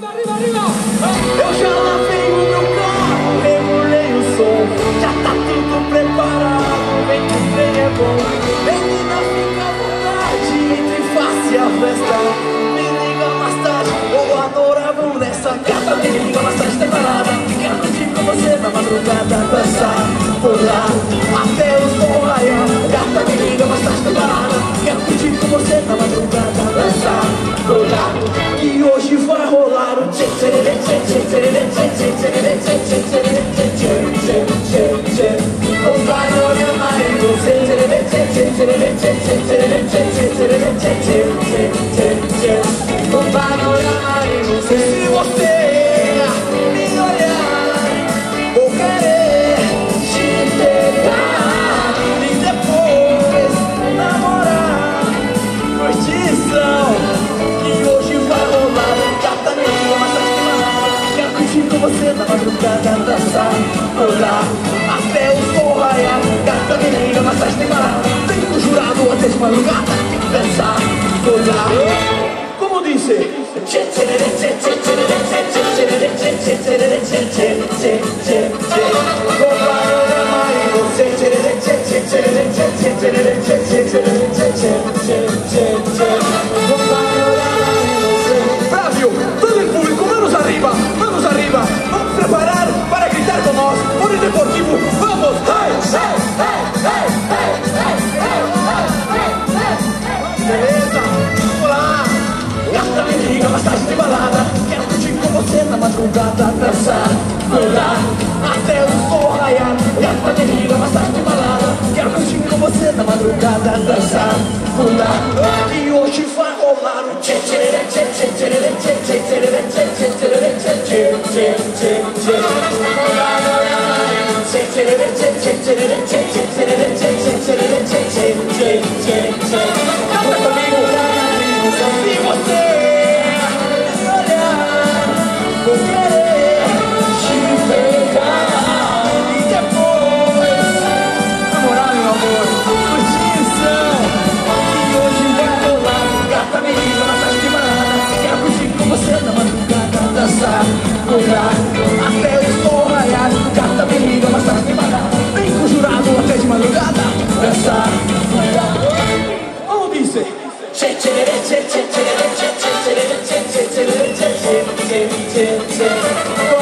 Eu já lavei o meu carro, regulei o som. Já tá tudo preparado, vem que vem é bom vai olhar mais você Se você me olhar Vou querer te pegar. E depois namorar. Curtição Que hoje vai rolar Gata de manada Quero curtir com você na madrugada Dançar, pular Até o sol raiar Gata me liga, massagem de manada Vem com o gente che pensa cosa come dice Yeah. Dançar, pular, até o sol raiar Gata me liga, massagem de balada Quero curtir com você na madrugada Dançar, pular E hoje vai rolar o tchê tchê tchê tchê tchê tchê tchê tchê tchê tchê tchê tchê tchê tchê tchê tchê Tchê tchê tchê tchê tchê tchê tchê tchê tchê tchê tchê tchê tchê 見て見て見て